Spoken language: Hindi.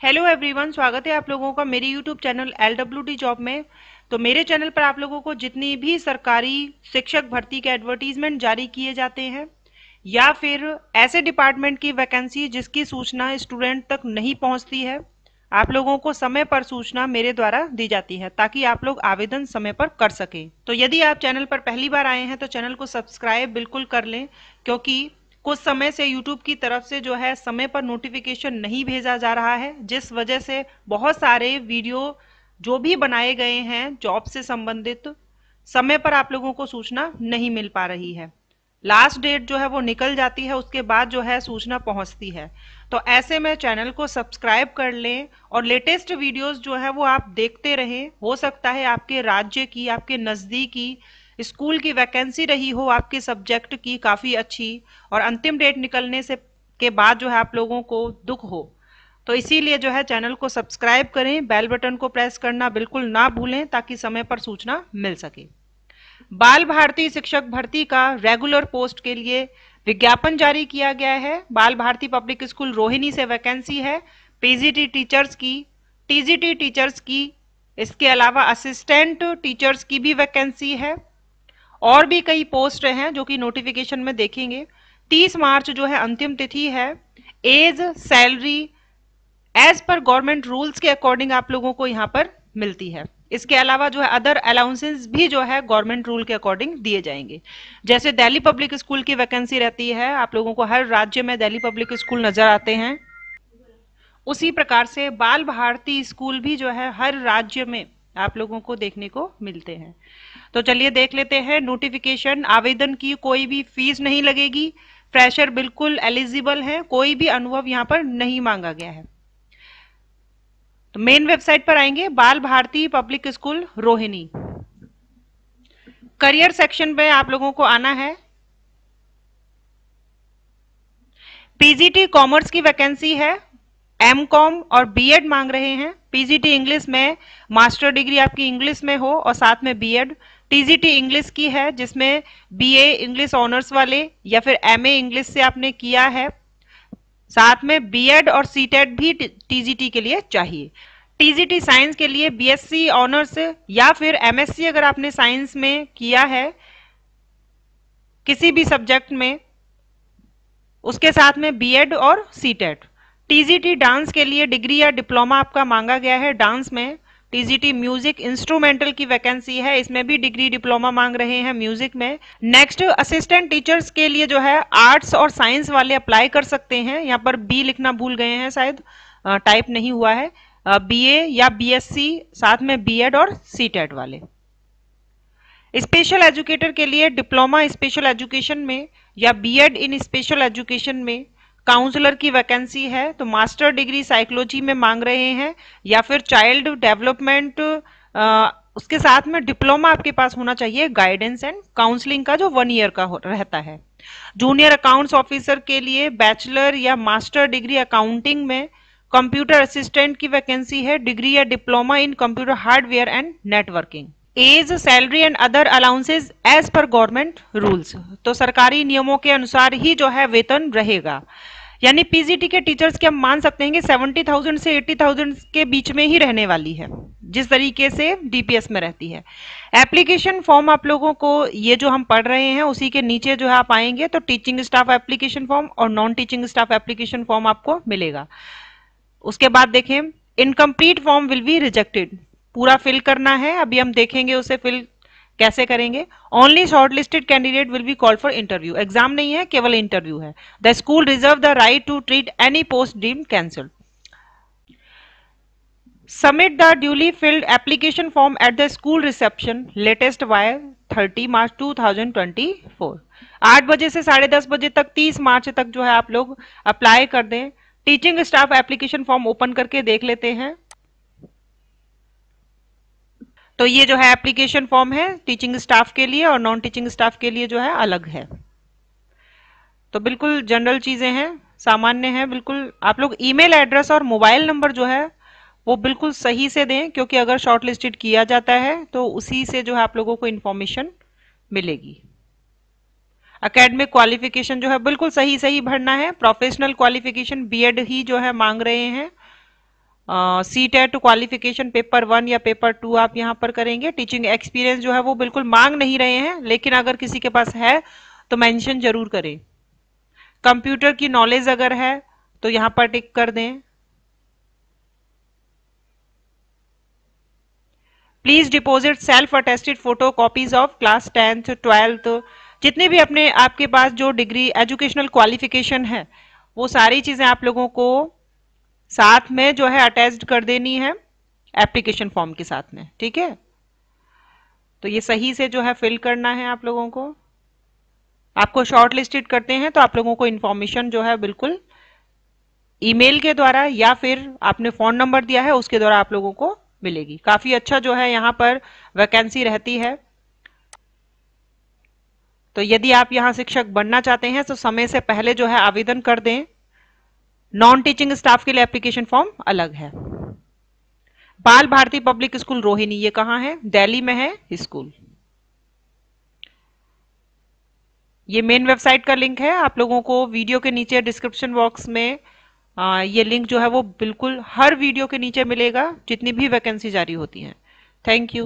हेलो एवरीवन स्वागत है आप लोगों का मेरे YouTube channel L W D job में। तो मेरे चैनल पर आप लोगों को जितनी भी सरकारी शिक्षक भर्ती के एडवर्टीजमेंट जारी किए जाते हैं, या फिर ऐसे डिपार्टमेंट की वैकेंसी जिसकी सूचना स्टूडेंट तक नहीं पहुँचती है, आप लोगों को समय पर सूचना मेरे द्वारा दी जाती है, ताकि आप लोग आवेदन समय पर कर सकें। तो यदि आप चैनल पर पहली बार आए हैं तो चैनल को सब्सक्राइब बिल्कुल कर लें, क्योंकि कुछ समय से YouTube की तरफ़ से जो है समय पर नोटिफिकेशन नहीं भेजा जा रहा है, जिस वजह से बहुत सारे वीडियो जो भी बनाए गए हैं जॉब से संबंधित, समय पर आप लोगों को सूचना नहीं मिल पा रही है। लास्ट डेट जो है वो निकल जाती है, उसके बाद जो है सूचना पहुँचती है। तो ऐसे में चैनल को सब्सक्राइब कर लें और लेटेस्ट वीडियोस जो है वो आप देखते रहें। हो सकता है आपके राज्य की, आपके नज़दीकी स्कूल की वैकेंसी रही हो, आपके सब्जेक्ट की काफ़ी अच्छी और अंतिम डेट निकलने से के बाद जो है आप लोगों को दुख हो। तो इसीलिए जो है चैनल को सब्सक्राइब करें, बेल बटन को प्रेस करना बिल्कुल ना भूलें ताकि समय पर सूचना मिल सके। बाल भारती शिक्षक भर्ती का रेगुलर पोस्ट के लिए विज्ञापन जारी किया गया है। बाल भारती पब्लिक स्कूल रोहिणी से वैकेंसी है। पीजीटी टीचर्स की टीजीटी टीचर्स की, इसके अलावा असिस्टेंट टीचर्स की भी वैकेंसी है। और भी कई पोस्ट हैं जो कि नोटिफिकेशन में देखेंगे। 30 मार्च जो है अंतिम तिथि है। Age salary age per government rules के अकॉर्डिंग आप लोगों को यहाँ पर मिलती है। इसके अलावा जो है अदर अलाउंसेस भी जो है गवर्नमेंट रूल के अकॉर्डिंग दिए जाएँगे। जैसे दिल्ली पब्लिक स्कूल की वैकेंसी रहती है, आप लोगों को हर राज्य में दिल्ली पब्लिक स्कूल नज़र आते हैं। उसी प्रकार से बाल भारती स्कूल भी जो है हर राज्य में आप लोगों को देखने को मिलते हैं। तो चलिए देख लेते हैं नोटिफिकेशन आवेदन की कोई भी फ़ीस नहीं लगेगी फ्रेशर बिल्कुल एलिजिबल है, कोई भी अनुभव यहाँ पर नहीं मांगा गया है। तो मेन वेबसाइट पर आएँगे, Bal Bharati public school Rohini. Career section पे आप लोगों को आना है। पीजीटी कॉमर्स की वैकेंसी है एम कॉम और बीएड मांग रहे हैं। पीजीटी इंग्लिश में मास्टर डिग्री आपकी इंग्लिश में हो और साथ में बीएड टीजीटी इंग्लिश की है, जिसमें बीए इंग्लिश ऑनर्स वाले या फिर एमए इंग्लिश से आपने किया है। साथ में बीएड और सीटेड भी टीजीटी के लिए चाहिए। टीजीटी साइंस के लिए बीएससी ऑनर्स या फिर एमएससी अगर आपने साइंस में किया है, किसी भी सब्जेक्ट में, उसके साथ में बीएड और सीटेड टीजीटी डांस के लिए डिग्री या डिप्लोमा आपका मांगा गया है डांस में। टीजीटी म्यूज़िक इंस्ट्रूमेंटल की वैकेंसी है। इसमें भी डिग्री डिप्लोमा मांग रहे हैं म्यूज़िक में। नेक्स्ट असिस्टेंट टीचर्स के लिए जो है आर्ट्स और साइंस वाले अप्लाई कर सकते हैं। यहाँ पर बी लिखना भूल गए हैं शायद। टाइप नहीं हुआ है। बीए या बीएससी साथ में बीएड और सीटेड वाले। स्पेशल एजुकेटर के लिए डिप्लोमा स्पेशल एजुकेशन में या बीएड इन स्पेशल एजुकेशन में काउंसलर की वैकेंसी है तो मास्टर डिग्री साइकोलॉजी में मांग रहे हैं, या फिर चाइल्ड डेवलपमेंट उसके साथ में डिप्लोमा आपके पास होना चाहिए गाइडेंस एंड काउंसलिंग का जो वन ईयर का रहता है। जूनियर अकाउंट्स ऑफिसर के लिए बैचलर या मास्टर डिग्री अकाउंटिंग में कंप्यूटर असिस्टेंट की वैकेंसी है डिग्री या diploma in computer hardware and networking age salary and other allowances age per government rules तो सरकारी नियमों के अनुसार ही जो है वेतन रहेगा। यानी पीजीटी के टीचर्स के हम मान सकते हैं कि सेवेंटी थाउज़ेंड से एट्टी थाउज़ेंड के बीच में ही रहने वाली है, जिस तरीके से डीपीएस में रहती है। एप्लीकेशन फॉर्म आप लोगों को ये जो हम पढ़ रहे हैं, उसी के नीचे जो है आप आएँगे तो टीचिंग स्टाफ एप्लीकेशन फॉर्म और non teaching staff application form आपको मिलेगा। उसके बाद देखें incomplete form will be rejected पूरा फिल करना है, अभी हम देखेंगे उसे फिल कैसे करेंगे? Only short listed candidate will be call for interview exam नहीं है, केवल इंटरव्यू है. The school reserve the right to treat any post deem cancelled submit the duly filled application form at the school reception, latest by 30 March 2024 आठ बजे से साढ़े दस बजे तक 30 मार्च तक जो है आप लोग अप्लाई कर दें. Teaching staff application form open करके देख लेते हैं. तो ये जो है एप्लीकेशन फॉर्म है टीचिंग स्टाफ के लिए और नॉन टीचिंग स्टाफ के लिए जो है अलग है। तो बिल्कुल जनरल चीज़ें हैं, सामान्य है, बिल्कुल। आप लोग ईमेल एड्रेस और मोबाइल नंबर जो है, वो बिल्कुल सही से दें, क्योंकि अगर शॉर्ट लिस्टेड किया जाता है तो उसी से जो है आप लोगों को इन्फॉर्मेशन मिलेगी। अकेडमिक क्वालिफिकेशन जो है, बिल्कुल सही सही भरना है। प्रोफेशनल क्वालिफिकेशन बीएड ही जो है मांग रहे हैं। C TET qualification paper one या पेपर टू आप यहाँ पर करेंगे। टीचिंग एक्सपीरियंस जो है वो बिल्कुल मांग नहीं रहे हैं, लेकिन अगर किसी के पास है तो मेंशन ज़रूर करें। कंप्यूटर की नॉलेज अगर है तो यहाँ पर टिक कर दें। Please deposit self attested photo copies of class tenth twelfth जितने भी अपने आपके पास जो डिग्री एजुकेशनल क्वालिफिकेशन है, वो सारी चीज़ें आप लोगों को साथ में जो है अटैच्ड कर देनी है एप्लीकेशन फॉर्म के साथ में, ठीक है? तो ये सही से जो है फिल करना है आप लोगों को। आपको शॉर्ट लिस्टेड करते हैं तो आप लोगों को इंफॉर्मेशन जो है बिल्कुल ईमेल के द्वारा या फिर आपने फ़ोन नंबर दिया है उसके द्वारा आप लोगों को मिलेगी। काफ़ी अच्छा जो है यहाँ पर वैकेंसी रहती है। तो यदि आप यहाँ शिक्षक बनना चाहते हैं तो समय से पहले जो है आवेदन कर दें। नॉन टीचिंग स्टाफ के लिए एप्लीकेशन फॉर्म अलग है। बाल भारती पब्लिक स्कूल रोहिणी ये कहाँ है? दिल्ली में है स्कूल। ये मेन वेबसाइट का लिंक है। आप लोगों को वीडियो के नीचे डिस्क्रिप्शन बॉक्स में आ, ये लिंक जो है वो बिल्कुल हर वीडियो के नीचे मिलेगा जितनी भी वैकेंसी जारी होती हैं। Thank you